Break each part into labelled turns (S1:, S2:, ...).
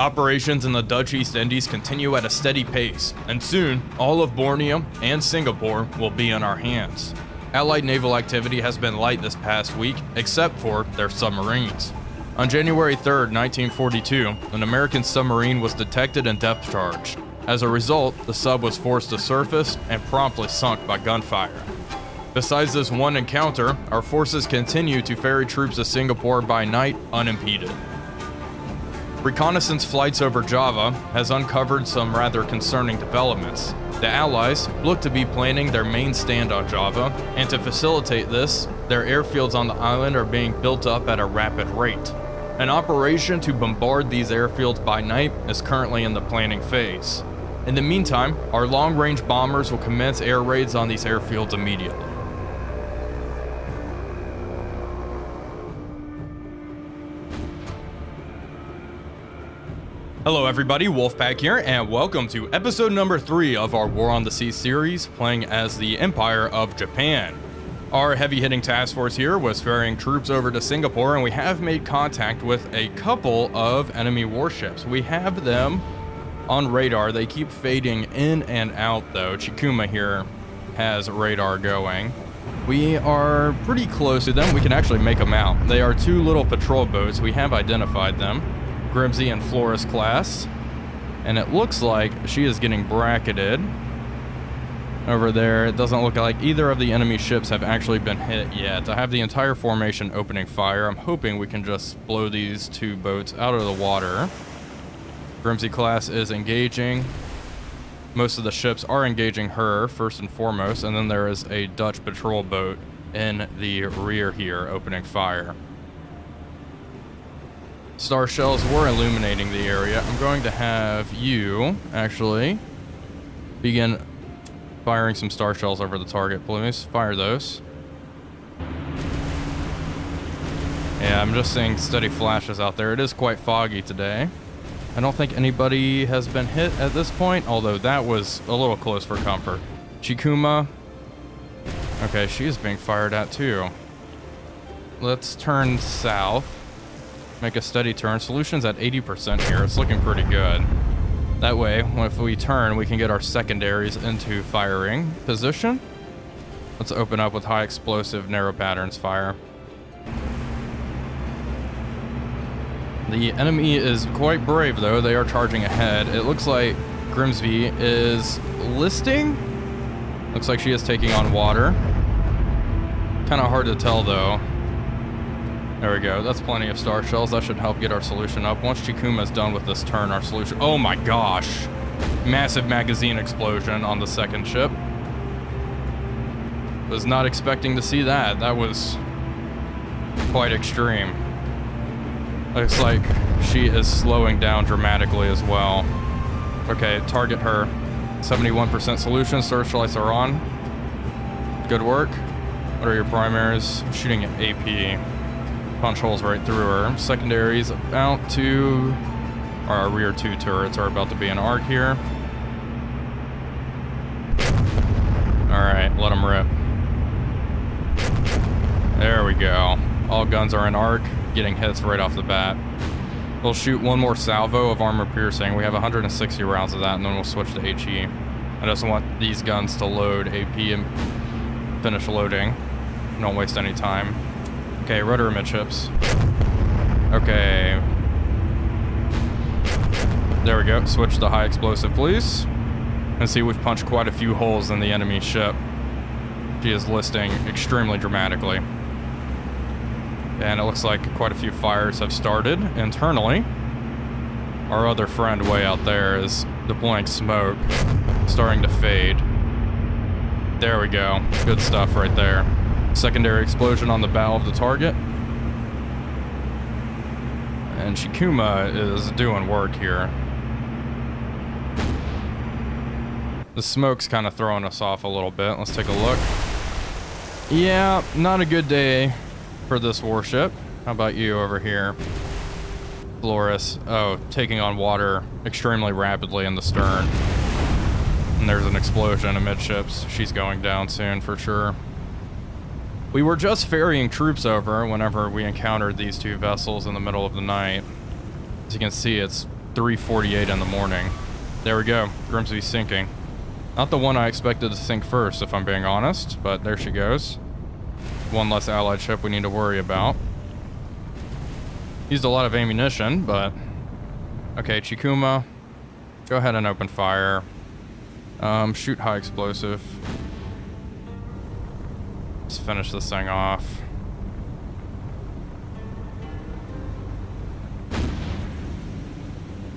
S1: Operations in the Dutch East Indies continue at a steady pace, and soon, all of Borneo and Singapore will be in our hands. Allied naval activity has been light this past week, except for their submarines. On January 3, 1942, an American submarine was detected and depth charged. As a result, the sub was forced to surface and promptly sunk by gunfire. Besides this one encounter, our forces continue to ferry troops to Singapore by night unimpeded. Reconnaissance flights over Java has uncovered some rather concerning developments. The Allies look to be planning their main stand on Java, and to facilitate this, their airfields on the island are being built up at a rapid rate. An operation to bombard these airfields by night is currently in the planning phase. In the meantime, our long range bombers will commence air raids on these airfields immediately. Hello, everybody. Wolfpack here, and welcome to episode number three of our War on the Sea series, playing as the Empire of Japan. Our heavy hitting task force here was ferrying troops over to Singapore, and we have made contact with a couple of enemy warships. We have them on radar. They keep fading in and out, though. Chikuma here has radar going. We are pretty close to them. We can actually make them out. They are two little patrol boats. We have identified them. Grimsby and Flores class. And it looks like she is getting bracketed over there. It doesn't look like either of the enemy ships have actually been hit yet. I have the entire formation opening fire. I'm hoping we can just blow these two boats out of the water. Grimsby class is engaging. Most of the ships are engaging her first and foremost, and then there is a Dutch patrol boat in the rear here opening fire. Star shells were illuminating the area. I'm going to have you, actually, begin firing some star shells over the target, please. Fire those. Yeah, I'm just seeing steady flashes out there. It is quite foggy today. I don't think anybody has been hit at this point, although that was a little close for comfort. Chikuma. Okay, she is being fired at too. Let's turn south. Make a steady turn. Solution's at 80% here. It's looking pretty good. That way, if we turn, we can get our secondaries into firing position. Let's open up with high explosive narrow patterns fire. The enemy is quite brave, though. They are charging ahead. It looks like Grimsby is listing. Looks like she is taking on water. Kind of hard to tell, though. There we go. That's plenty of star shells. That should help get our solution up. Once Chikuma's done with this turn, our solution... Oh my gosh! Massive magazine explosion on the second ship. Was not expecting to see that. That was quite extreme. Looks like she is slowing down dramatically as well. Okay, target her. 71% solution. Search lights are on. Good work. What are your primaries? Shooting at AP punch holes right through her. Secondaries about to... Our rear two turrets are about to be an arc here. Alright, let them rip. There we go. All guns are in arc, getting hits right off the bat. We'll shoot one more salvo of armor piercing. We have 160 rounds of that, and then we'll switch to HE. I just want these guns to load AP and finish loading. Don't waste any time. Okay, rudder midships. Okay. There we go. Switch to high explosive, please. And see, we've punched quite a few holes in the enemy ship. She is listing extremely dramatically. And it looks like quite a few fires have started internally. Our other friend way out there is deploying smoke, starting to fade. There we go. Good stuff right there. Secondary explosion on the bow of the target. And Chikuma is doing work here. The smoke's kind of throwing us off a little bit. Let's take a look. Yeah, not a good day for this warship. How about you over here? Flores. Oh, taking on water extremely rapidly in the stern. And there's an explosion amidships. She's going down soon for sure. We were just ferrying troops over whenever we encountered these two vessels in the middle of the night. As you can see, it's 3.48 in the morning. There we go. Grimsby's sinking. Not the one I expected to sink first, if I'm being honest, but there she goes. One less allied ship we need to worry about. Used a lot of ammunition, but... Okay, Chikuma. Go ahead and open fire. Um, shoot high explosive. Let's finish this thing off.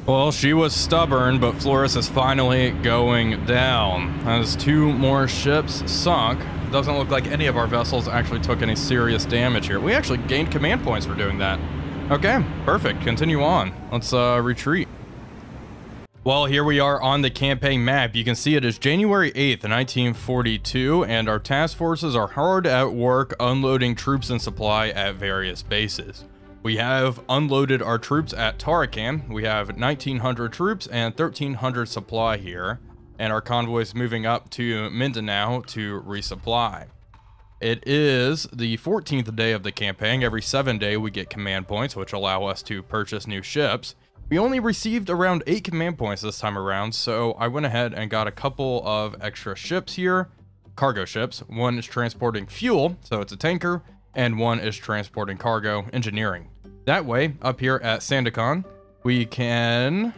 S1: Well, she was stubborn, but Flores is finally going down. As two more ships sunk, doesn't look like any of our vessels actually took any serious damage here. We actually gained command points for doing that. Okay, perfect. Continue on. Let's uh, retreat. Well, here we are on the campaign map. You can see it is January 8th, 1942, and our task forces are hard at work unloading troops and supply at various bases. We have unloaded our troops at Tarakan. We have 1,900 troops and 1,300 supply here and our convoys moving up to Mindanao to resupply. It is the 14th day of the campaign. Every 7 day we get command points, which allow us to purchase new ships. We only received around 8 command points this time around, so I went ahead and got a couple of extra ships here. Cargo ships. One is transporting fuel, so it's a tanker, and one is transporting cargo, engineering. That way, up here at Sandakan, we can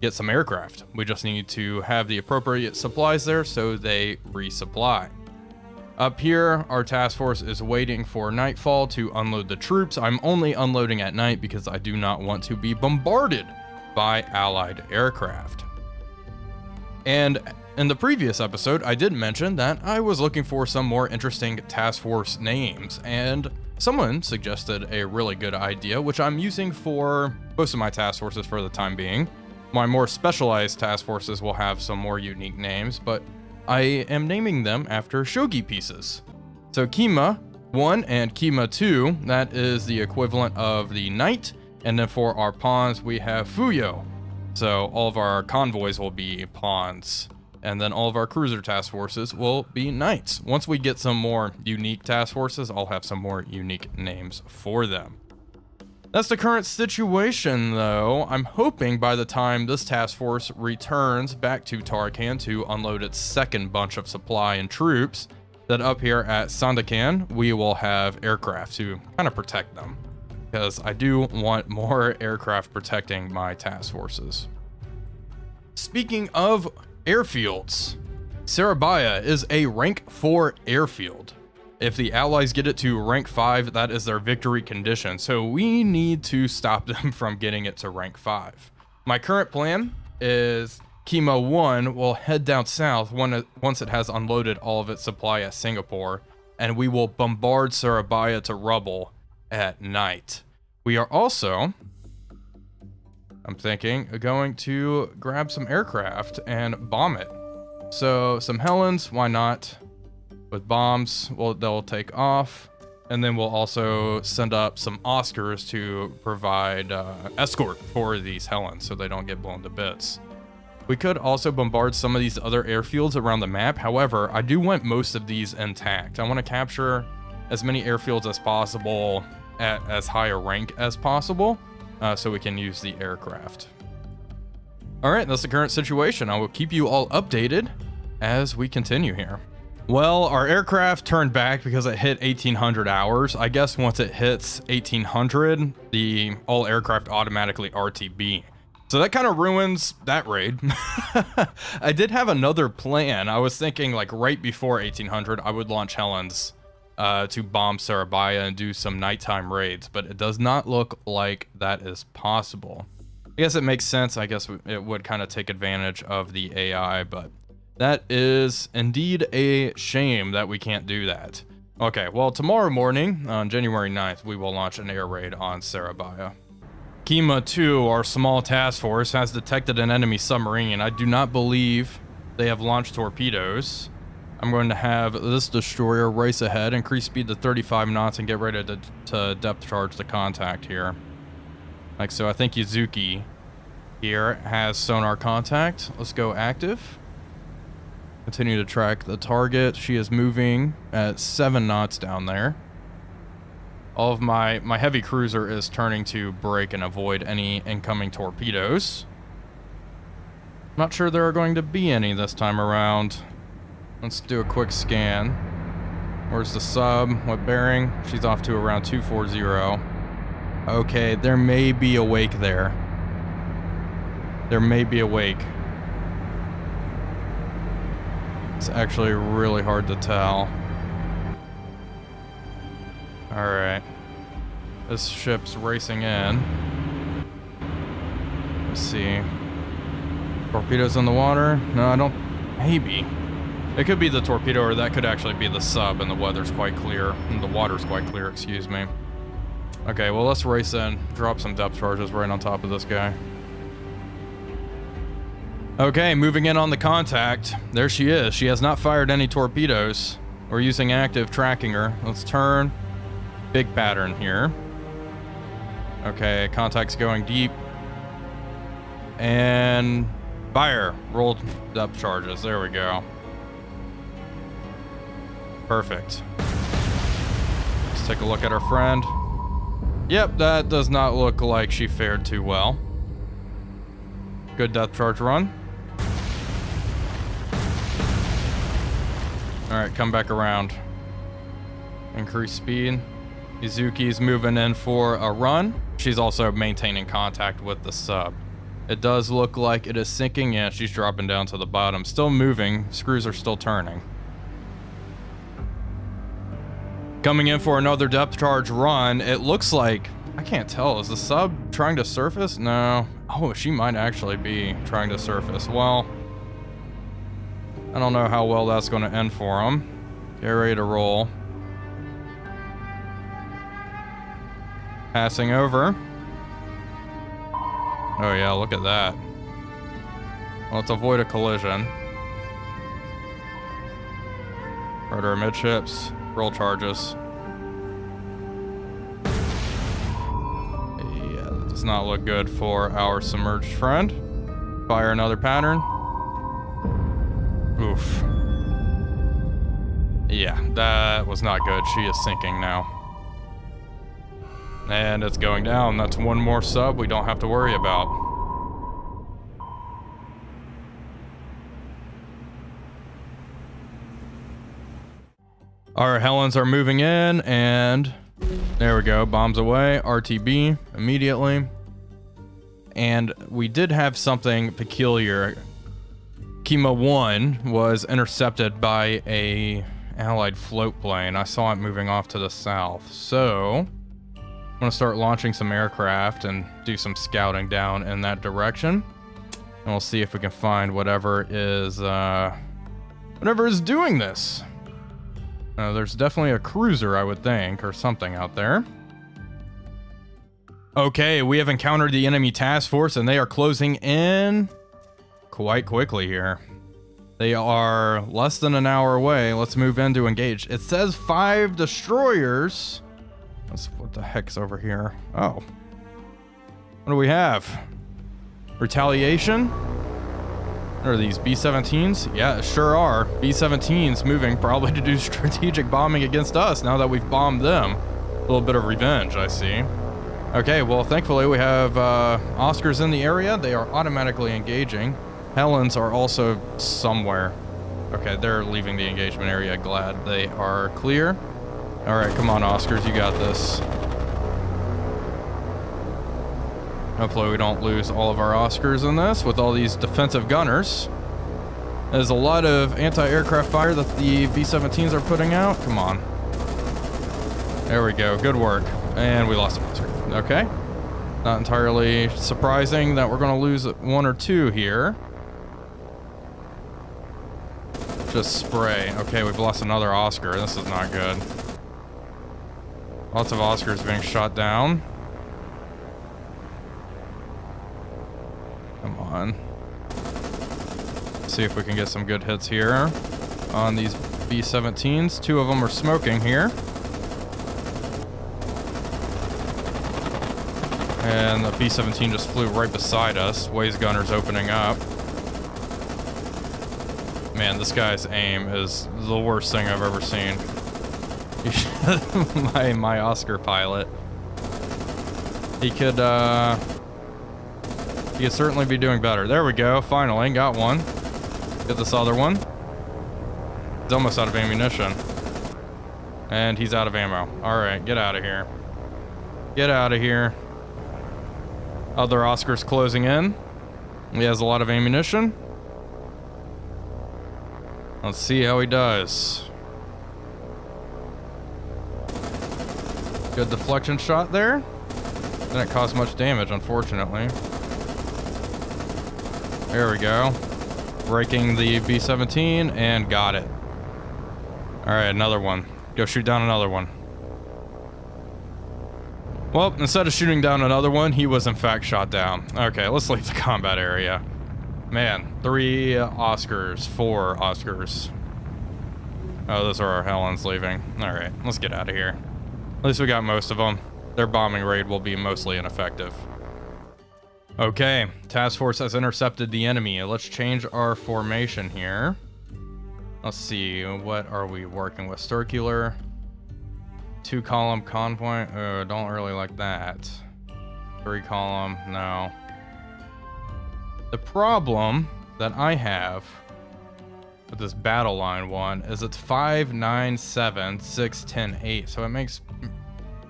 S1: get some aircraft. We just need to have the appropriate supplies there so they resupply. Up here, our task force is waiting for nightfall to unload the troops. I'm only unloading at night because I do not want to be bombarded by allied aircraft. And in the previous episode, I did mention that I was looking for some more interesting task force names, and someone suggested a really good idea, which I'm using for most of my task forces for the time being. My more specialized task forces will have some more unique names, but I am naming them after shogi pieces. So Kima 1 and Kima 2, that is the equivalent of the knight, and then for our pawns we have Fuyo. So all of our convoys will be pawns, and then all of our cruiser task forces will be knights. Once we get some more unique task forces, I'll have some more unique names for them. That's the current situation, though. I'm hoping by the time this task force returns back to Tarakan to unload its second bunch of supply and troops, that up here at Sandakan, we will have aircraft to kind of protect them. Because I do want more aircraft protecting my task forces. Speaking of airfields, Surabaya is a rank 4 airfield. If the allies get it to rank 5, that is their victory condition. So we need to stop them from getting it to rank 5. My current plan is Kima 1 will head down south once it has unloaded all of its supply at Singapore, and we will bombard Surabaya to rubble at night. We are also, I'm thinking, going to grab some aircraft and bomb it. So some Helens, why not? With bombs. Well, they'll take off. And then we'll also send up some Oscars to provide uh, escort for these Helens so they don't get blown to bits. We could also bombard some of these other airfields around the map. However, I do want most of these intact. I want to capture as many airfields as possible at as high a rank as possible uh, so we can use the aircraft. All right, that's the current situation. I will keep you all updated as we continue here. Well, our aircraft turned back because it hit 1800 hours. I guess once it hits 1800, the all aircraft automatically RTB. So that kind of ruins that raid. I did have another plan. I was thinking like right before 1800, I would launch Helens uh, to bomb Surabaya and do some nighttime raids, but it does not look like that is possible. I guess it makes sense. I guess it would kind of take advantage of the AI, but that is indeed a shame that we can't do that. Okay, well, tomorrow morning, on January 9th, we will launch an air raid on Surabaya. Kima 2, our small task force, has detected an enemy submarine. And I do not believe they have launched torpedoes. I'm going to have this destroyer race ahead, increase speed to 35 knots, and get ready to, to depth charge the contact here. Like so, I think Yuzuki here has sonar contact. Let's go active. Continue to track the target. She is moving at seven knots down there. All of my, my heavy cruiser is turning to brake and avoid any incoming torpedoes. Not sure there are going to be any this time around. Let's do a quick scan. Where's the sub? What bearing? She's off to around 240. Okay, there may be a wake there. There may be a wake. It's actually really hard to tell. Alright. This ship's racing in. Let's see. Torpedoes in the water? No, I don't... Maybe. It could be the torpedo, or that could actually be the sub, and the weather's quite clear. And the water's quite clear, excuse me. Okay, well, let's race in. Drop some depth charges right on top of this guy. Okay, moving in on the contact. There she is. She has not fired any torpedoes. We're using active tracking her. Let's turn. Big pattern here. Okay, contact's going deep. And fire. Rolled depth charges. There we go. Perfect. Let's take a look at our friend. Yep, that does not look like she fared too well. Good depth charge run. Alright, come back around. Increase speed. Yuzuki's moving in for a run. She's also maintaining contact with the sub. It does look like it is sinking. Yeah, she's dropping down to the bottom. Still moving. Screws are still turning. Coming in for another depth charge run. It looks like... I can't tell. Is the sub trying to surface? No. Oh, she might actually be trying to surface. Well, I don't know how well that's going to end for him. Get ready to roll. Passing over. Oh yeah, look at that. Let's avoid a collision. Rudder midships, roll charges. Yeah, that does not look good for our submerged friend. Fire another pattern. Oof. Yeah, that was not good. She is sinking now. And it's going down. That's one more sub we don't have to worry about. Our Helens are moving in, and there we go. Bombs away. RTB immediately. And we did have something peculiar Kima 1 was intercepted by a allied float plane. I saw it moving off to the south. So, I'm going to start launching some aircraft and do some scouting down in that direction. And we'll see if we can find whatever is, uh, whatever is doing this. Uh, there's definitely a cruiser, I would think, or something out there. Okay, we have encountered the enemy task force and they are closing in quite quickly here. They are less than an hour away. Let's move in to engage. It says five destroyers. What the heck's over here? Oh. What do we have? Retaliation? What are these, B-17s? Yeah, sure are. B-17s moving probably to do strategic bombing against us now that we've bombed them. A little bit of revenge, I see. Okay, well, thankfully we have uh, Oscars in the area. They are automatically engaging. Helens are also somewhere. Okay, they're leaving the engagement area. Glad they are clear. All right, come on, Oscars, you got this. Hopefully we don't lose all of our Oscars in this with all these defensive gunners. There's a lot of anti-aircraft fire that the B-17s are putting out. Come on. There we go. Good work. And we lost a Oscar. Okay. Not entirely surprising that we're going to lose one or two here. Just spray. Okay, we've lost another Oscar. This is not good. Lots of Oscars being shot down. Come on. see if we can get some good hits here on these B-17s. Two of them are smoking here. And the B-17 just flew right beside us. Waist gunner's opening up. Man, this guy's aim is the worst thing I've ever seen. my, my Oscar pilot. He could, uh... He could certainly be doing better. There we go, finally, got one. Get this other one. He's almost out of ammunition. And he's out of ammo. Alright, get out of here. Get out of here. Other Oscar's closing in. He has a lot of ammunition. Let's see how he does. Good deflection shot there. Didn't cause much damage, unfortunately. There we go. Breaking the B-17 and got it. All right, another one. Go shoot down another one. Well, instead of shooting down another one, he was in fact shot down. Okay, let's leave the combat area. Man, three Oscars, four Oscars. Oh, those are our Helens leaving. All right, let's get out of here. At least we got most of them. Their bombing raid will be mostly ineffective. Okay, task force has intercepted the enemy. Let's change our formation here. Let's see, what are we working with? Circular, two column convoy. Oh, don't really like that. Three column, no. The problem that I have with this battle line one is it's 5, 9, 7, 6, 10, 8. So it makes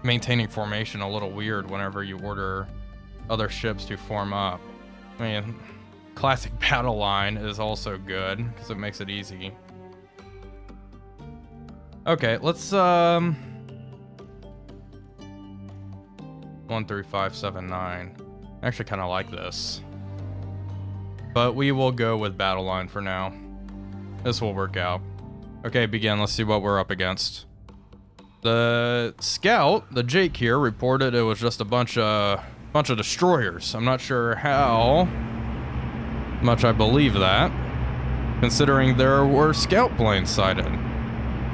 S1: maintaining formation a little weird whenever you order other ships to form up. I mean, classic battle line is also good because it makes it easy. Okay, let's um one three five seven nine. I actually kind of like this, but we will go with battle line for now. This will work out. Okay, begin. Let's see what we're up against. The scout, the Jake here, reported it was just a bunch of bunch of destroyers. I'm not sure how much I believe that, considering there were scout planes sighted.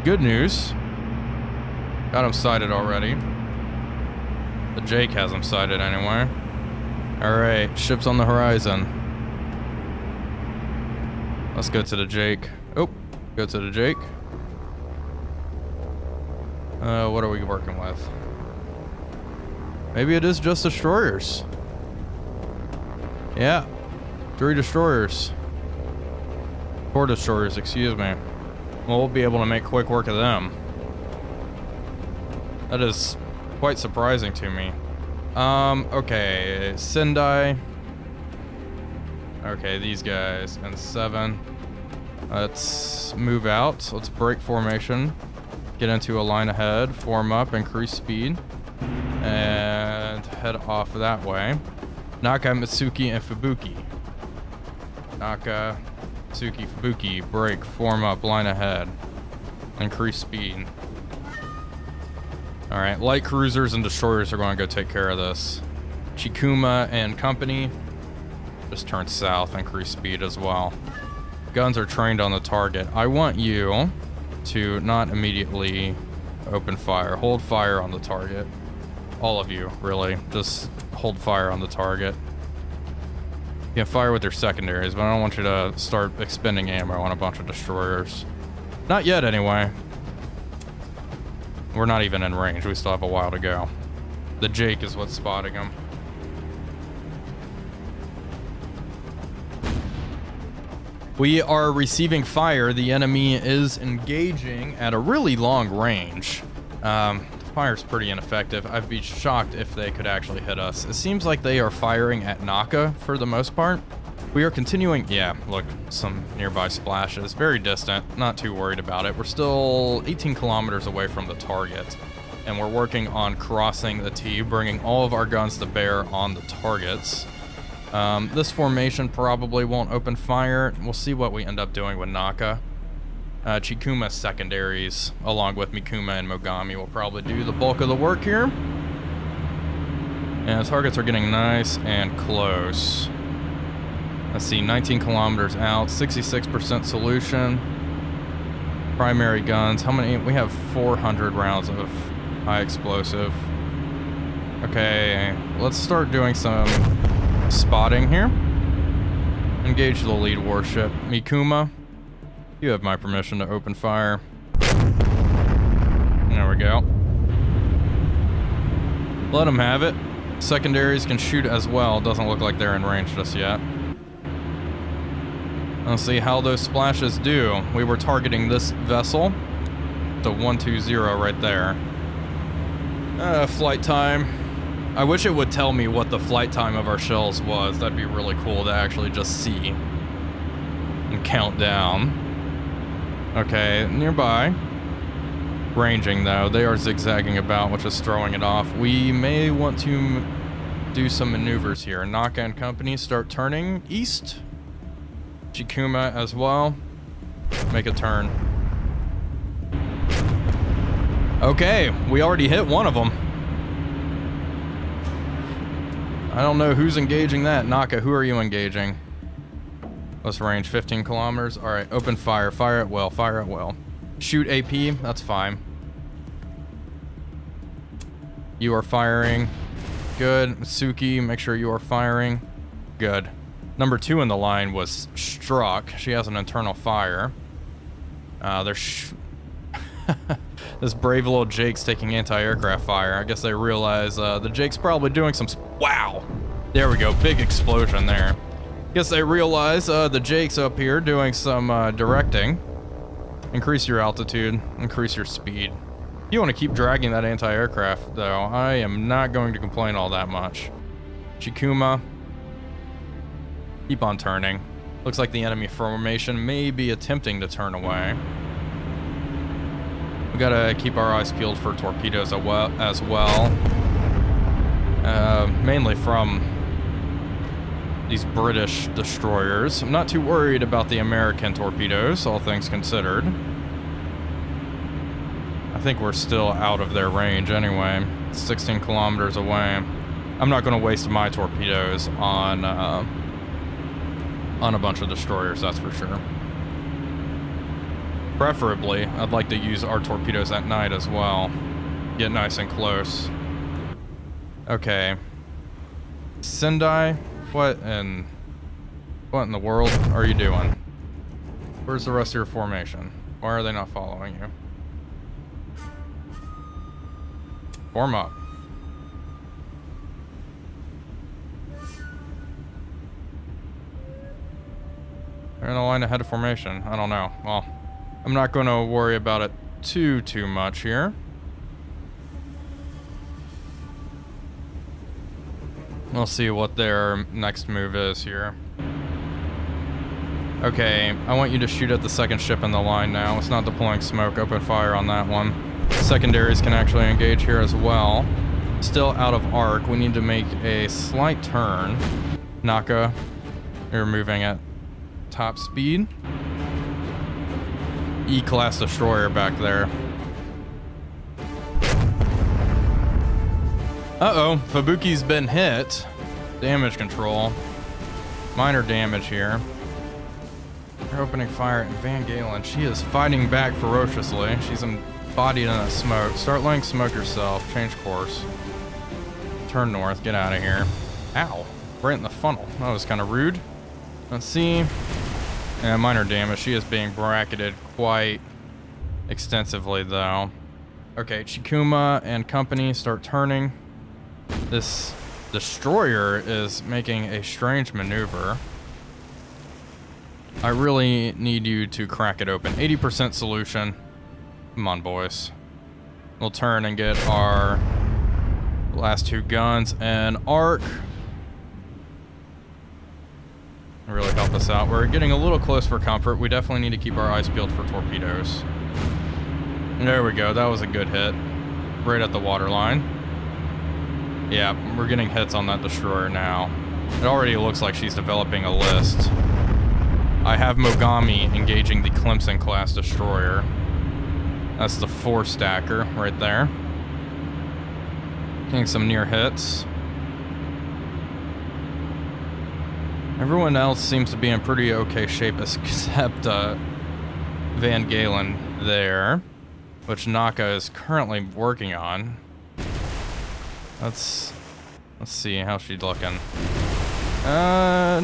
S1: Good news. Got them sighted already. The Jake has them sighted anyway. Alright, ships on the horizon. Let's go to the Jake. Oh, go to the Jake. Uh, what are we working with? Maybe it is just destroyers. Yeah. Three destroyers. Four destroyers, excuse me. Well, we'll be able to make quick work of them. That is quite surprising to me. Um, okay. Sendai. Okay, these guys. And seven. Let's move out. Let's break formation. Get into a line ahead. Form up. Increase speed and head off that way. Naka, Mitsuki, and Fubuki. Naka, Mitsuki, Fubuki, break, form up, line ahead. Increase speed. Alright, light cruisers and destroyers are going to go take care of this. Chikuma and company, just turn south, increase speed as well. Guns are trained on the target. I want you to not immediately open fire. Hold fire on the target. All of you, really. Just hold fire on the target. You can fire with your secondaries, but I don't want you to start expending ammo on a bunch of destroyers. Not yet, anyway. We're not even in range. We still have a while to go. The Jake is what's spotting them. We are receiving fire. The enemy is engaging at a really long range. Um, Fire's pretty ineffective. I'd be shocked if they could actually hit us. It seems like they are firing at Naka for the most part. We are continuing... Yeah, look, some nearby splashes. Very distant. Not too worried about it. We're still 18 kilometers away from the target. And we're working on crossing the T, bringing all of our guns to bear on the targets. Um, this formation probably won't open fire. We'll see what we end up doing with Naka. Uh, Chikuma secondaries, along with Mikuma and Mogami, will probably do the bulk of the work here. And targets are getting nice and close. Let's see, 19 kilometers out, 66% solution. Primary guns, how many? We have 400 rounds of high explosive. Okay, let's start doing some spotting here. Engage the lead warship. Mikuma, you have my permission to open fire. There we go. Let them have it. Secondaries can shoot as well. Doesn't look like they're in range just yet. Let's see how those splashes do. We were targeting this vessel. The 120 right there. Uh, flight time. I wish it would tell me what the flight time of our shells was. That'd be really cool to actually just see. And count down. Okay, nearby. Ranging though. They are zigzagging about, which is throwing it off. We may want to do some maneuvers here. Naka and company start turning east. Chikuma as well. Make a turn. Okay, we already hit one of them. I don't know who's engaging that. Naka, who are you engaging? Let's range 15 kilometers. All right, open fire. Fire at will. Fire at will. Shoot AP. That's fine. You are firing. Good. Suki, make sure you are firing. Good. Number two in the line was struck. She has an internal fire. Uh, there's this brave little Jake's taking anti-aircraft fire. I guess they realize uh, the Jake's probably doing some. wow. There we go. Big explosion there. Guess they realize uh, the Jake's up here doing some uh, directing. Increase your altitude. Increase your speed. You want to keep dragging that anti-aircraft, though. I am not going to complain all that much. Chikuma, Keep on turning. Looks like the enemy formation may be attempting to turn away. We gotta keep our eyes peeled for torpedoes as well. Uh, mainly from these British destroyers. I'm not too worried about the American torpedoes, all things considered. I think we're still out of their range anyway. 16 kilometers away. I'm not going to waste my torpedoes on uh, on a bunch of destroyers, that's for sure. Preferably, I'd like to use our torpedoes at night as well. Get nice and close. Okay. Sendai, what in... What in the world are you doing? Where's the rest of your formation? Why are they not following you? Form up. They're in a line ahead of formation. I don't know. Well, I'm not going to worry about it too, too much here. We'll see what their next move is here. Okay, I want you to shoot at the second ship in the line now. It's not deploying smoke. Open fire on that one. Secondaries can actually engage here as well. Still out of arc. We need to make a slight turn. Naka, you're moving at top speed. E-class destroyer back there. Uh-oh, Fubuki's been hit. Damage control. Minor damage here. They're opening fire at Van Galen. She is fighting back ferociously. She's embodied in a smoke. Start laying smoke yourself. Change course. Turn north. Get out of here. Ow. Right in the funnel. That was kind of rude. Let's see. Yeah, minor damage. She is being bracketed quite extensively, though. Okay, Chikuma and company start turning. This destroyer is making a strange maneuver. I really need you to crack it open. 80% solution. Come on, boys. We'll turn and get our last two guns and arc really help us out. We're getting a little close for comfort. We definitely need to keep our eyes peeled for torpedoes. There we go. That was a good hit. Right at the waterline. Yeah, we're getting hits on that destroyer now. It already looks like she's developing a list. I have Mogami engaging the Clemson class destroyer. That's the four stacker right there. Getting some near hits. Everyone else seems to be in pretty okay shape except uh, Van Galen there, which Naka is currently working on. Let's let's see how she's looking. Uh,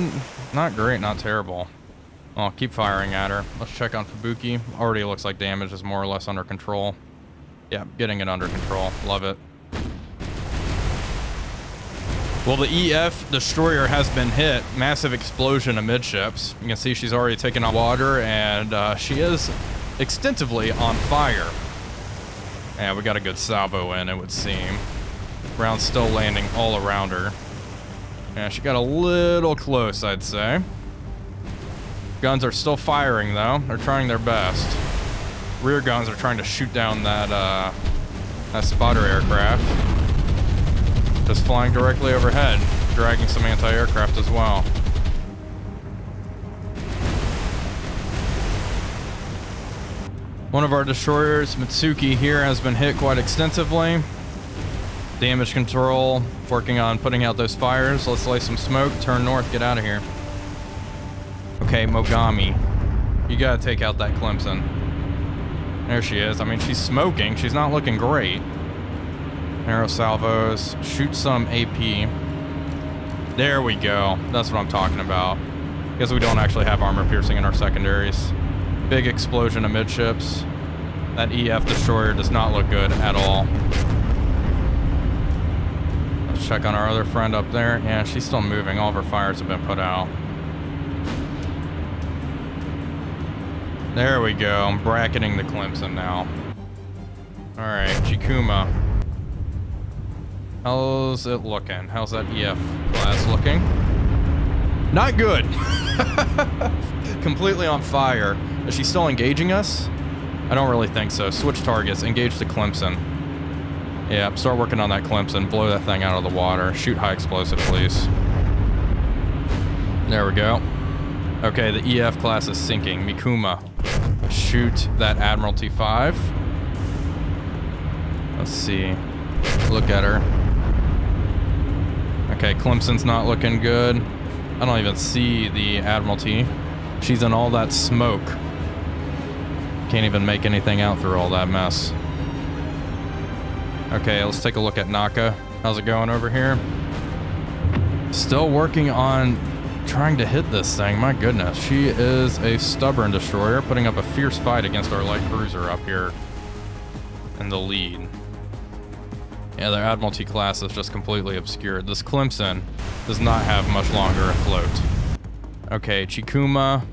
S1: not great, not terrible. I'll keep firing at her. Let's check on Fubuki. Already looks like damage is more or less under control. Yeah, getting it under control. Love it. Well, the EF destroyer has been hit. Massive explosion amidships. You can see she's already taken on water, and uh, she is extensively on fire. Yeah, we got a good salvo in, it would seem. Rounds still landing all around her. Yeah, she got a little close, I'd say. Guns are still firing, though. They're trying their best. Rear guns are trying to shoot down that, uh, that spotter aircraft. Just flying directly overhead, dragging some anti-aircraft as well. One of our destroyers, Mitsuki here, has been hit quite extensively. Damage control, working on putting out those fires. Let's lay some smoke, turn north, get out of here. Okay, Mogami. You gotta take out that Clemson. There she is. I mean, she's smoking. She's not looking great. Arrow salvos. Shoot some AP. There we go. That's what I'm talking about. Guess we don't actually have armor piercing in our secondaries. Big explosion amidships. That EF destroyer does not look good at all. Let's check on our other friend up there. Yeah, she's still moving. All of her fires have been put out. There we go. I'm bracketing the Clemson now. Alright, Chikuma. How's it looking? How's that EF class looking? Not good. Completely on fire. Is she still engaging us? I don't really think so. Switch targets. Engage the Clemson. Yeah, start working on that Clemson. Blow that thing out of the water. Shoot high explosive, please. There we go. Okay, the EF class is sinking. Mikuma. Shoot that Admiralty 5. Let's see. Look at her. Okay, Clemson's not looking good. I don't even see the Admiralty. She's in all that smoke. Can't even make anything out through all that mess. Okay, let's take a look at Naka. How's it going over here? Still working on trying to hit this thing. My goodness, she is a stubborn destroyer, putting up a fierce fight against our light cruiser up here in the lead. Yeah, their Admiralty class is just completely obscured. This Clemson does not have much longer afloat. Okay, Chikuma.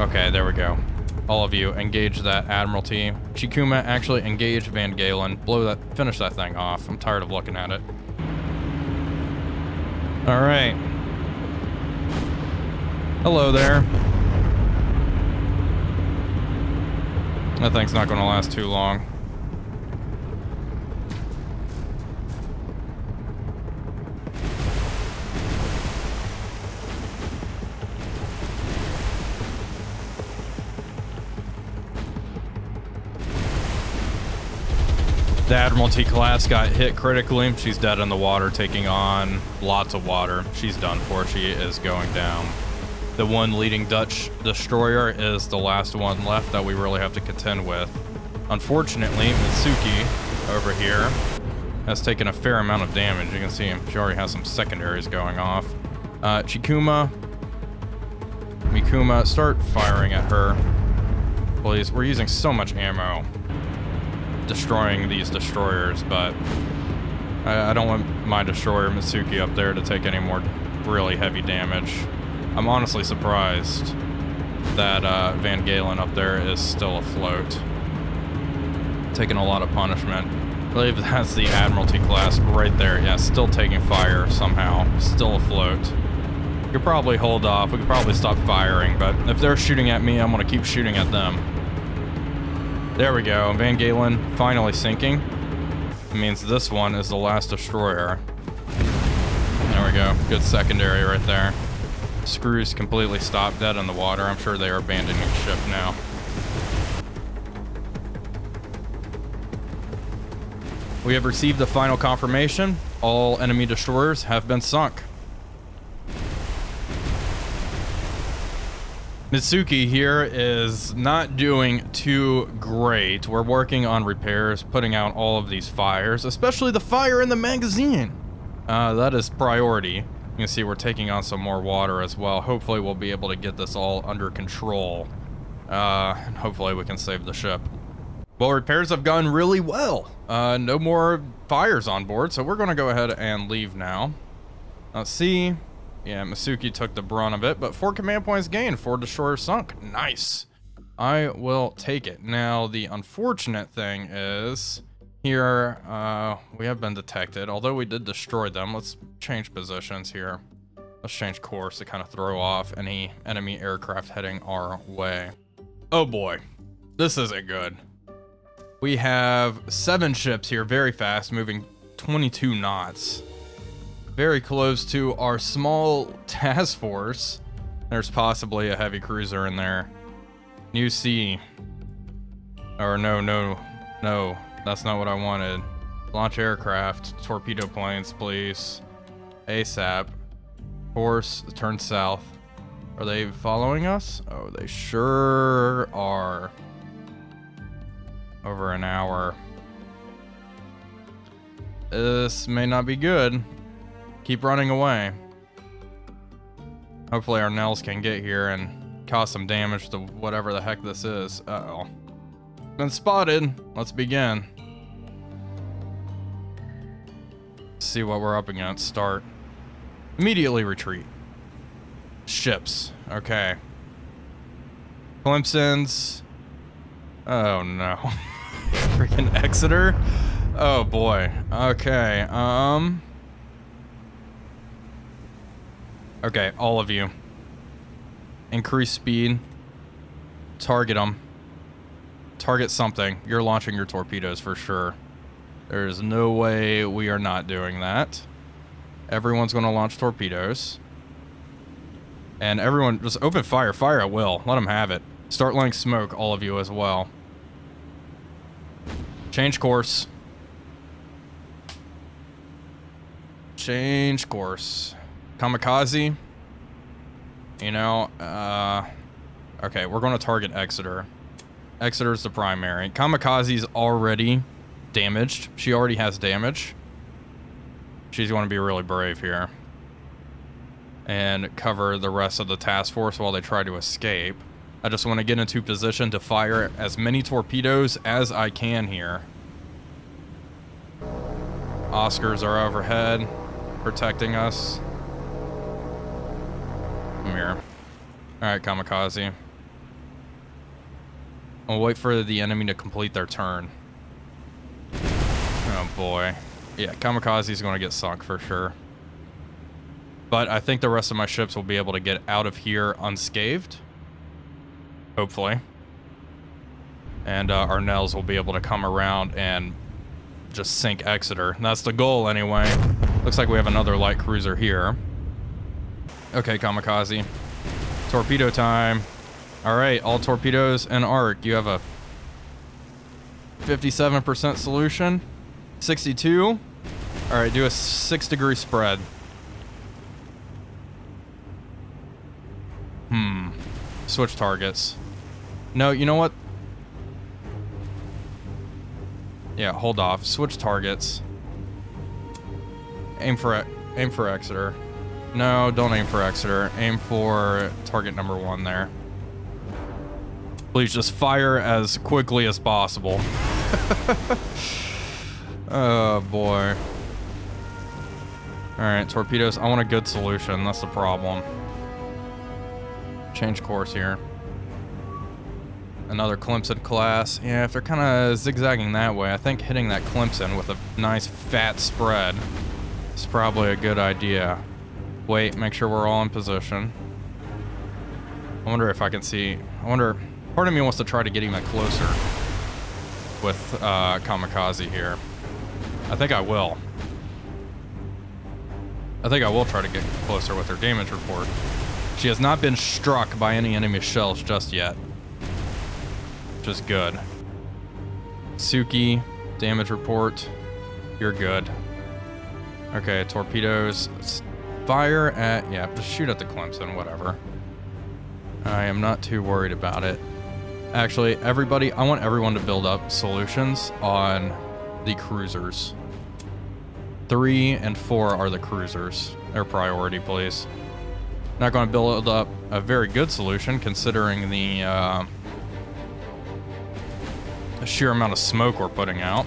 S1: Okay, there we go. All of you, engage that Admiralty. Chikuma, actually engage Van Galen. Blow that, finish that thing off. I'm tired of looking at it. All right. Hello there. That thing's not going to last too long. The Admiralty class got hit critically. She's dead in the water, taking on lots of water. She's done for. She is going down. The one leading Dutch destroyer is the last one left that we really have to contend with. Unfortunately, Mitsuki over here has taken a fair amount of damage. You can see. She already has some secondaries going off. Uh, Chikuma, Mikuma, start firing at her. Please, we're using so much ammo destroying these destroyers, but I, I, don't want my destroyer Mitsuki up there to take any more really heavy damage. I'm honestly surprised that uh, Van Galen up there is still afloat. Taking a lot of punishment. I believe that's the Admiralty class right there. Yeah, still taking fire somehow. Still afloat. We could probably hold off. We could probably stop firing, but if they're shooting at me, I'm going to keep shooting at them. There we go. Van Galen finally sinking. It means this one is the last destroyer. There we go. Good secondary right there. Screws completely stopped dead in the water. I'm sure they are abandoning ship now. We have received the final confirmation. All enemy destroyers have been sunk. Mitsuki here is not doing too great. We're working on repairs, putting out all of these fires, especially the fire in the magazine. Uh, that is priority. You can see we're taking on some more water as well. Hopefully we'll be able to get this all under control. Uh, and hopefully we can save the ship. Well, repairs have gone really well. Uh, no more fires on board, so we're going to go ahead and leave now. Let's see. Yeah, Masuki took the brunt of it, but four command points gained, four destroyers sunk. Nice. I will take it. Now, the unfortunate thing is here, uh, we have been detected, although we did destroy them. Let's change positions here. Let's change course to kind of throw off any enemy aircraft heading our way. Oh boy, this isn't good. We have seven ships here very fast, moving 22 knots. Very close to our small task force. There's possibly a heavy cruiser in there. New sea. Or no, no, no. That's not what I wanted. Launch aircraft, torpedo planes, please. ASAP. Course, turn south. Are they following us? Oh, they sure are. Over an hour. This may not be good. Keep running away. Hopefully our Nells can get here and cause some damage to whatever the heck this is. Uh-oh. Been spotted. Let's begin. see what we're up against. Start. Immediately retreat. Ships. Okay. Clemson's. Oh no. Freaking Exeter. Oh boy. Okay. Um. Okay, all of you. Increase speed. Target them. Target something. You're launching your torpedoes for sure. There's no way we are not doing that. Everyone's going to launch torpedoes. And everyone, just open fire. Fire at will. Let them have it. Start laying smoke, all of you as well. Change course. Change course. Kamikaze. You know, uh... Okay, we're going to target Exeter. Exeter's the primary. Kamikaze's already damaged. She already has damage. She's going to be really brave here. And cover the rest of the task force while they try to escape. I just want to get into position to fire as many torpedoes as I can here. Oscars are overhead, protecting us. Here. Alright, Kamikaze. I'll wait for the enemy to complete their turn. Oh boy. Yeah, Kamikaze's going to get sunk for sure. But I think the rest of my ships will be able to get out of here unscathed. Hopefully. And uh, our Nells will be able to come around and just sink Exeter. that's the goal anyway. Looks like we have another light cruiser here. Okay, Kamikaze. Torpedo time. Alright, all torpedoes and arc. You have a 57% solution. 62. All right, do a six degree spread. Hmm. Switch targets. No, you know what? Yeah, hold off. Switch targets. Aim for aim for Exeter. No, don't aim for Exeter. Aim for target number one there. Please just fire as quickly as possible. Oh, boy. Alright, torpedoes. I want a good solution. That's the problem. Change course here. Another Clemson class. Yeah, if they're kind of zigzagging that way, I think hitting that Clemson with a nice fat spread is probably a good idea. Wait, make sure we're all in position. I wonder if I can see... I wonder... Part of me wants to try to get even closer with uh, Kamikaze here. I think I will. I think I will try to get closer with her damage report. She has not been struck by any enemy shells just yet. Which is good. Suki, damage report. You're good. Okay, torpedoes. Fire at... Yeah, just shoot at the Clemson, whatever. I am not too worried about it. Actually, everybody... I want everyone to build up solutions on the cruisers. Three and four are the cruisers. Their priority, please. Not going to build up a very good solution considering the uh, The sheer amount of smoke we're putting out.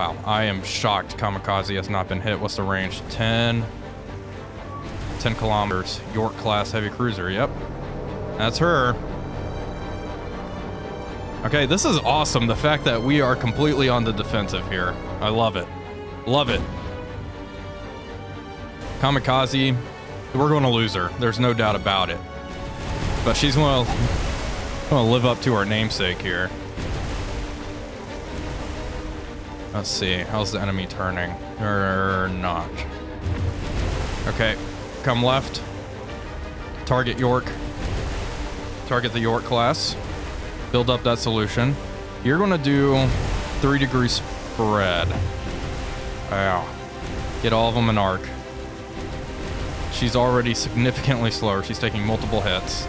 S1: Wow, I am shocked Kamikaze has not been hit. What's the range? 10... 10 kilometers. York class heavy cruiser, yep. That's her. Okay, this is awesome. The fact that we are completely on the defensive here. I love it. Love it. Kamikaze, we're going to lose her. There's no doubt about it. But she's going to, live up to her namesake here. Let's see. How's the enemy turning? Or not. Okay. Come left. Target York. Target the York class. Build up that solution. You're to do three degree spread. Wow. Get all of them an arc. She's already significantly slower. She's taking multiple hits.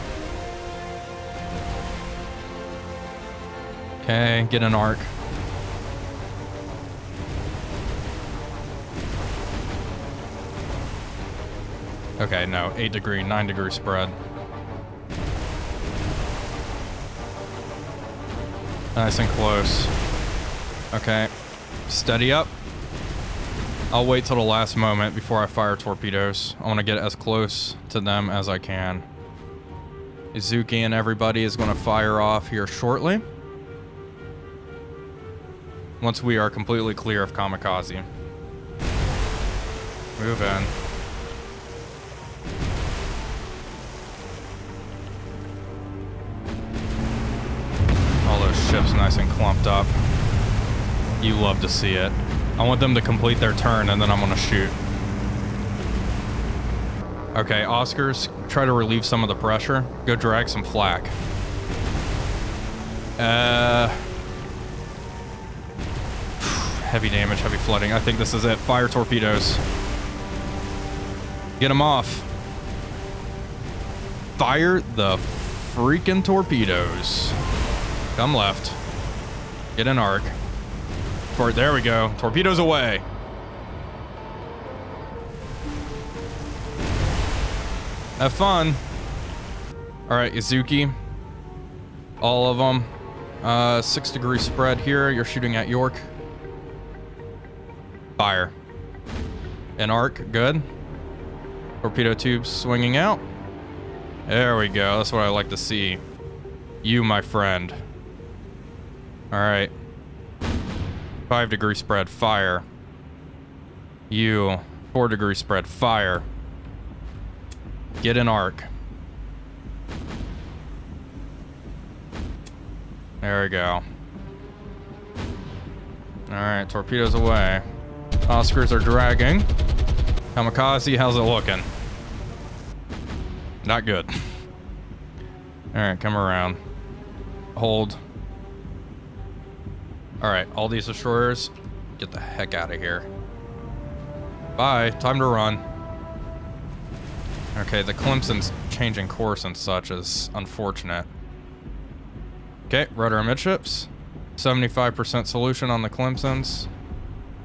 S1: Okay, get an arc. Okay, no, 8 degree, 9 degree spread. Nice and close. Okay, steady up. I'll wait till the last moment before I fire torpedoes. I want to get as close to them as I can. Yuzuki and everybody is going to fire off here shortly. Once we are completely clear of Kamikaze. Move in. Clumped up. You love to see it. I want them to complete their turn and then I'm gonna shoot. Okay, Oscars, try to relieve some of the pressure. Go drag some flak. Uh, heavy damage, heavy flooding. I think this is it. Fire torpedoes. Get them off. Fire the freaking torpedoes. Come left. Get an arc. For there we go. Torpedoes away. Have fun. All right, Yuzuki. All of them. Uh, six degree spread here. You're shooting at York. Fire. An arc. Good. Torpedo tubes swinging out. There we go. That's what I like to see. You, my friend. All right. Five degree spread, fire. You, four degree spread, fire. Get an arc. There we go. Alright, torpedoes away. Oscars are dragging. Kamikaze, how's it looking? Not good. Alright, come around. Hold. Alright, all these destroyers, get the heck out of here. Bye, time to run. Okay, the Clemson's changing course and such is unfortunate. Okay, rudder amidships. 75% solution on the Clemsons.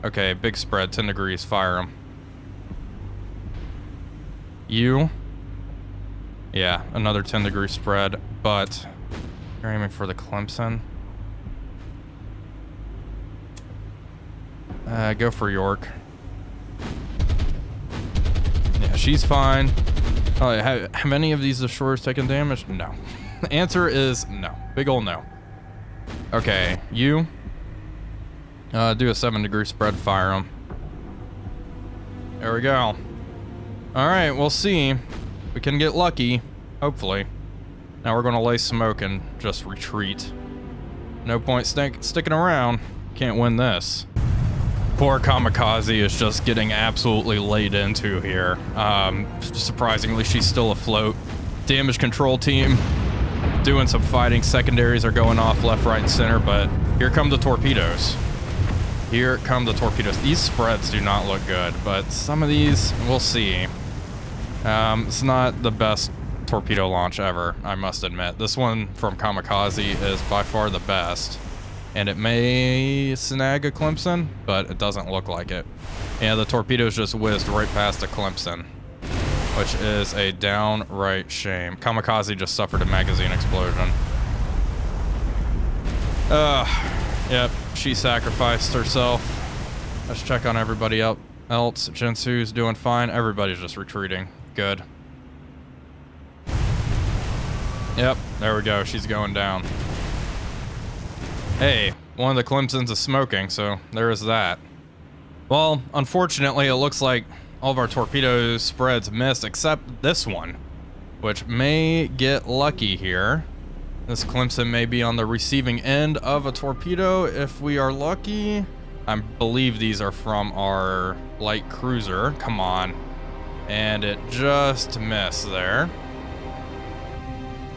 S1: Okay, big spread, 10 degrees, fire them. You. Yeah, another 10 degree spread, but you're aiming for the Clemson. Uh, go for York. Yeah, she's fine. Oh, have, have any of these destroyers taken damage? No. the answer is no. Big ol' no. Okay, you. Uh, do a 7 degree spread, fire them. There we go. Alright, we'll see. We can get lucky. Hopefully. Now we're going to lay smoke and just retreat. No point stick sticking around. Can't win this poor Kamikaze is just getting absolutely laid into here. Um, surprisingly, she's still afloat. Damage control team doing some fighting. Secondaries are going off left, right, and center, but here come the torpedoes. Here come the torpedoes. These spreads do not look good, but some of these, we'll see. Um, it's not the best torpedo launch ever, I must admit. This one from Kamikaze is by far the best and it may snag a Clemson, but it doesn't look like it. Yeah, the torpedoes just whizzed right past a Clemson, which is a downright shame. Kamikaze just suffered a magazine explosion. Uh, yep, she sacrificed herself. Let's check on everybody else. Jintsu's doing fine. Everybody's just retreating. Good. Yep, there we go. She's going down. Hey, one of the Clemsons is smoking, so there is that. Well, unfortunately, it looks like all of our torpedo spreads missed except this one, which may get lucky here. This Clemson may be on the receiving end of a torpedo if we are lucky. I believe these are from our light cruiser. Come on. And it just missed there.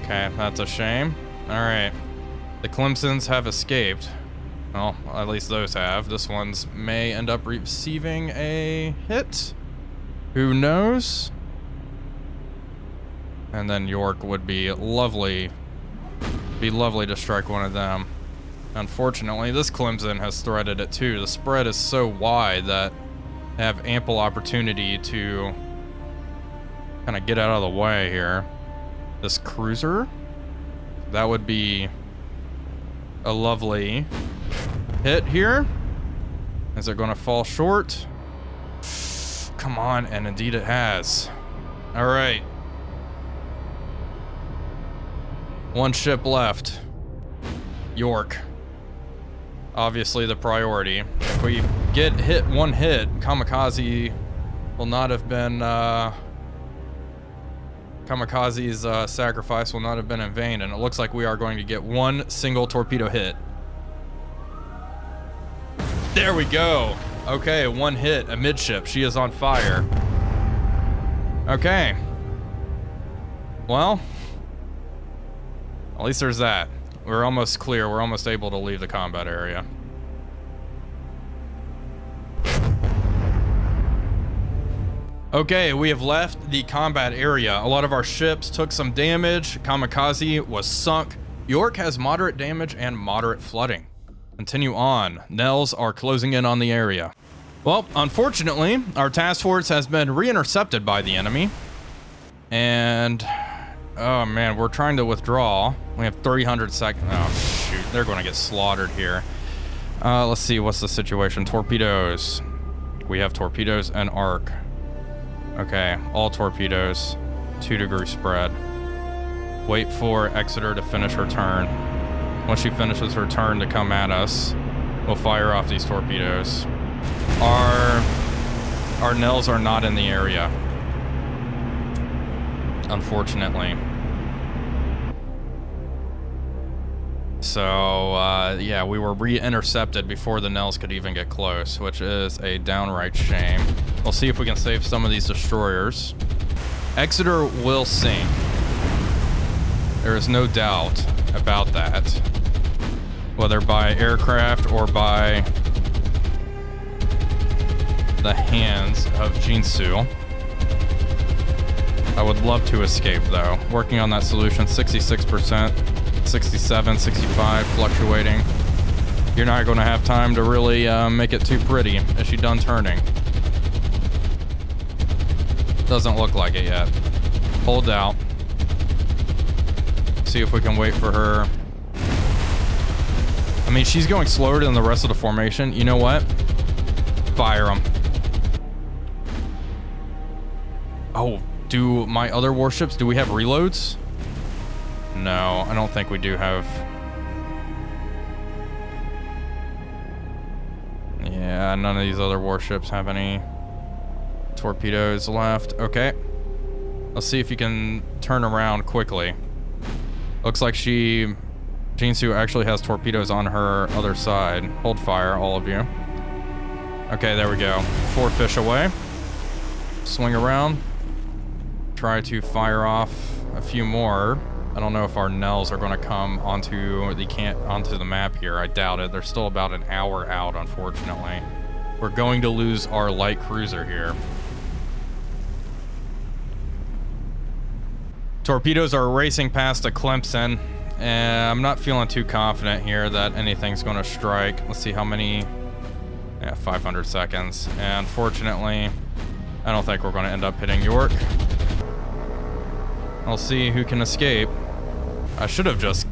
S1: Okay, that's a shame. All right. The Clemsons have escaped. Well, at least those have. This one's may end up receiving a hit. Who knows? And then York would be lovely be lovely to strike one of them. Unfortunately, this Clemson has threaded it too. The spread is so wide that they have ample opportunity to kind of get out of the way here. This cruiser, that would be a lovely hit here. Is it going to fall short? Come on, and indeed it has. All right. One ship left. York. Obviously the priority. If we get hit one hit, Kamikaze will not have been, uh, Kamikaze's uh, sacrifice will not have been in vain, and it looks like we are going to get one single torpedo hit. There we go. Okay, one hit, a midship. She is on fire. Okay. Well, at least there's that. We're almost clear. We're almost able to leave the combat area. Okay, we have left the combat area. A lot of our ships took some damage. Kamikaze was sunk. York has moderate damage and moderate flooding. Continue on. Nells are closing in on the area. Well, unfortunately, our task force has been re-intercepted by the enemy. And Oh man, we're trying to withdraw. We have 300 seconds. Oh shoot, they're going to get slaughtered here. Uh, let's see, what's the situation? Torpedoes. We have torpedoes and arc. Okay, all torpedoes. Two degree spread. Wait for Exeter to finish her turn. Once she finishes her turn to come at us, we'll fire off these torpedoes. Our, our Nells are not in the area unfortunately. So, uh, yeah, we were re-intercepted before the Nells could even get close, which is a downright shame. We'll see if we can save some of these destroyers. Exeter will sink. There is no doubt about that. Whether by aircraft or by the hands of Jintsu. I would love to escape though. Working on that solution, 66%, 67, 65, fluctuating. You're not going to have time to really uh, make it too pretty. Is she done turning? Doesn't look like it yet. Hold out. See if we can wait for her. I mean, she's going slower than the rest of the formation. You know what? Fire them. Oh, do my other warships, do we have reloads? No, I don't think we do have... Yeah, none of these other warships have any torpedoes left. Okay. Let's see if you can turn around quickly. Looks like she... Jintsu actually has torpedoes on her other side. Hold fire, all of you. Okay, there we go. Four fish away. Swing around try to fire off a few more. I don't know if our Nells are going to come onto the can't onto the map here. I doubt it. They're still about an hour out, unfortunately. We're going to lose our light cruiser here. Torpedoes are racing past a Clemson. And I'm not feeling too confident here that anything's going to strike. Let's see how many... Yeah, 500 seconds. And fortunately, I don't think we're going to end up hitting York. I'll see who can escape. I should have just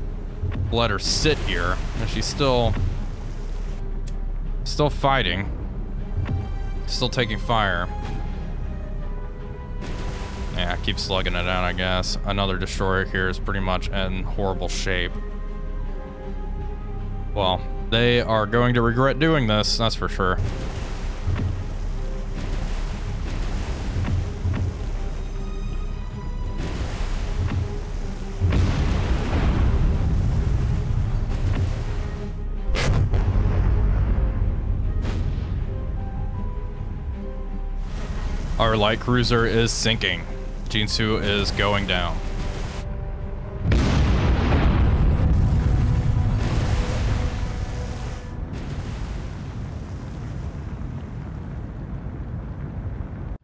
S1: let her sit here, and she's still still fighting, still taking fire. Yeah, keep slugging it out, I guess. Another destroyer here is pretty much in horrible shape. Well, they are going to regret doing this, that's for sure. Our light cruiser is sinking. Jintsu is going down.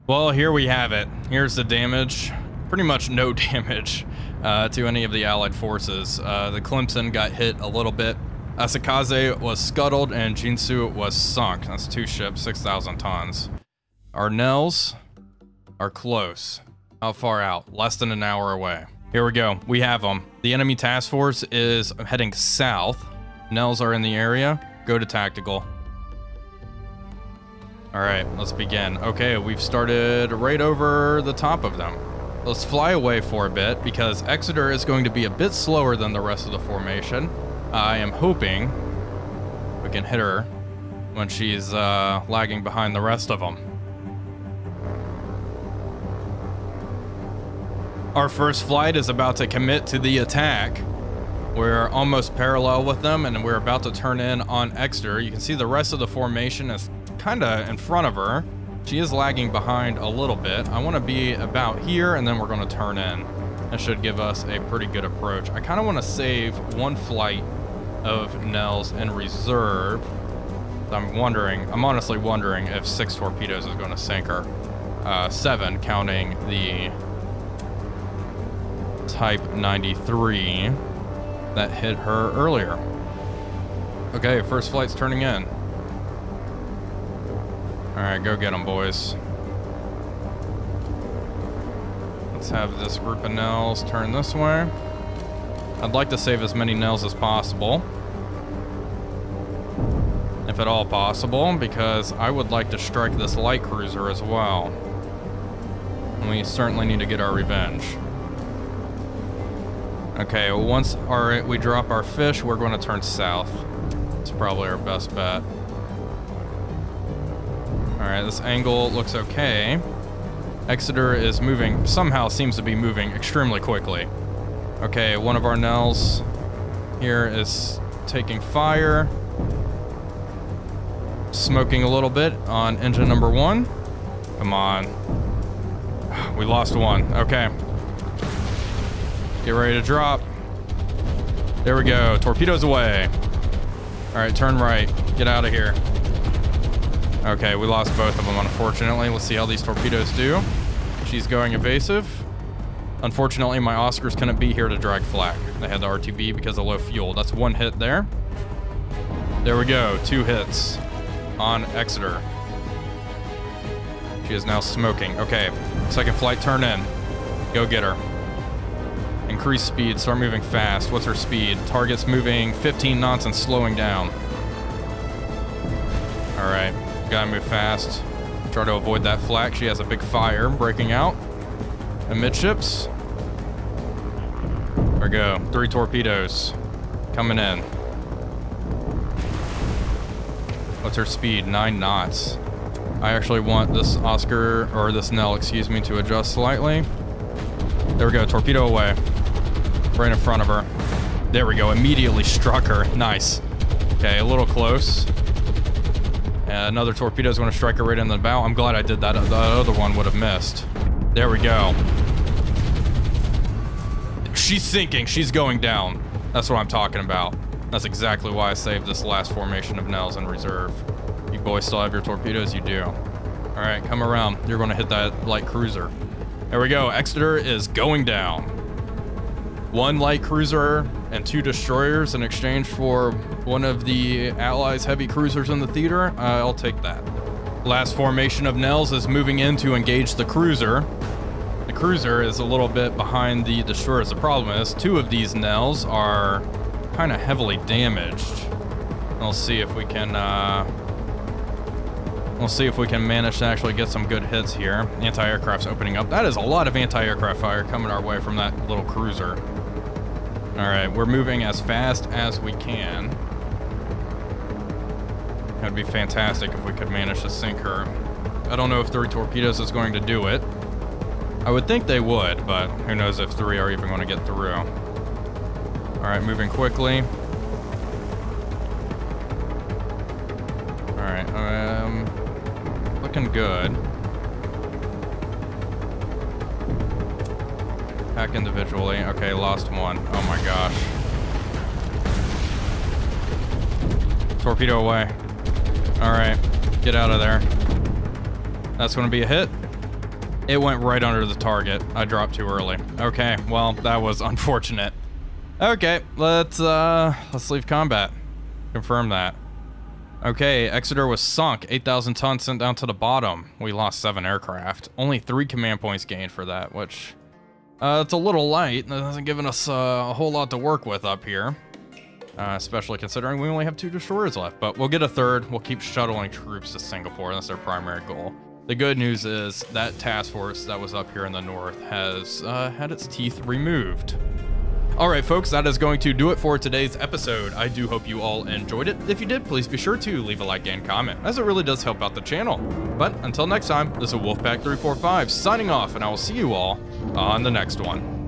S1: Well, here we have it. Here's the damage. Pretty much no damage uh, to any of the allied forces. Uh, the Clemson got hit a little bit. Asakaze was scuttled and Jintsu was sunk. That's two ships, 6,000 tons. Our Nells are close. How far out? Less than an hour away. Here we go. We have them. The enemy task force is heading south. Nells are in the area. Go to tactical. All right, let's begin. Okay, we've started right over the top of them. Let's fly away for a bit because Exeter is going to be a bit slower than the rest of the formation. I am hoping we can hit her when she's uh, lagging behind the rest of them. Our first flight is about to commit to the attack. We're almost parallel with them and we're about to turn in on Exeter. You can see the rest of the formation is kind of in front of her. She is lagging behind a little bit. I want to be about here and then we're going to turn in. That should give us a pretty good approach. I kind of want to save one flight of Nells in reserve. I'm wondering, I'm honestly wondering if six torpedoes is going to sink her. Uh, seven, counting the Type 93 that hit her earlier. Okay, first flight's turning in. Alright, go get them, boys. Let's have this group of Nells turn this way. I'd like to save as many Nells as possible. If at all possible, because I would like to strike this light cruiser as well. And we certainly need to get our revenge. Okay, well once our, we drop our fish, we're going to turn south. It's probably our best bet. Alright, this angle looks okay. Exeter is moving, somehow seems to be moving extremely quickly. Okay, one of our Nells here is taking fire. Smoking a little bit on engine number one. Come on. We lost one. Okay. Get ready to drop. There we go. Torpedoes away. All right, turn right. Get out of here. Okay, we lost both of them, unfortunately. Let's see how these torpedoes do. She's going evasive. Unfortunately, my Oscars couldn't be here to drag flak. They had the RTB because of low fuel. That's one hit there. There we go. Two hits on Exeter. She is now smoking. Okay, second flight turn in. Go get her. Increase speed, start moving fast. What's her speed? Target's moving 15 knots and slowing down. All right, gotta move fast. Try to avoid that flak. She has a big fire breaking out. Amidships. There we go. Three torpedoes coming in. What's her speed? Nine knots. I actually want this Oscar, or this Nell, excuse me, to adjust slightly. There we go, torpedo away right in front of her. There we go. Immediately struck her. Nice. Okay, a little close. Uh, another torpedo is going to strike her right in the bow. I'm glad I did that. The other one would have missed. There we go. She's sinking. She's going down. That's what I'm talking about. That's exactly why I saved this last formation of Nells in reserve. You boys still have your torpedoes? You do. All right, come around. You're going to hit that light cruiser. There we go. Exeter is going down one light cruiser and two destroyers in exchange for one of the Allies' heavy cruisers in the theater, uh, I'll take that. Last formation of Nells is moving in to engage the cruiser. The cruiser is a little bit behind the destroyers. The problem is two of these Nells are kind of heavily damaged. We'll see if we can, uh, we'll see if we can manage to actually get some good hits here. Anti-aircraft's opening up. That is a lot of anti-aircraft fire coming our way from that little cruiser. All right, we're moving as fast as we can. That'd be fantastic if we could manage to sink her. I don't know if three torpedoes is going to do it. I would think they would, but who knows if three are even going to get through. All right, moving quickly. All right, um, looking good. Pack individually. Okay, lost one. Oh my gosh. Torpedo away. All right, get out of there. That's going to be a hit. It went right under the target. I dropped too early. Okay, well, that was unfortunate. Okay, let's uh let's leave combat. Confirm that. Okay, Exeter was sunk. 8,000 tons sent down to the bottom. We lost seven aircraft. Only three command points gained for that, which uh, it's a little light. That hasn't given us uh, a whole lot to work with up here. Uh, especially considering we only have two destroyers left. But we'll get a third. We'll keep shuttling troops to Singapore. That's our primary goal. The good news is that task force that was up here in the north has uh, had its teeth removed. All right, folks, that is going to do it for today's episode. I do hope you all enjoyed it. If you did, please be sure to leave a like and comment, as it really does help out the channel. But until next time, this is Wolfpack345 signing off, and I will see you all on the next one.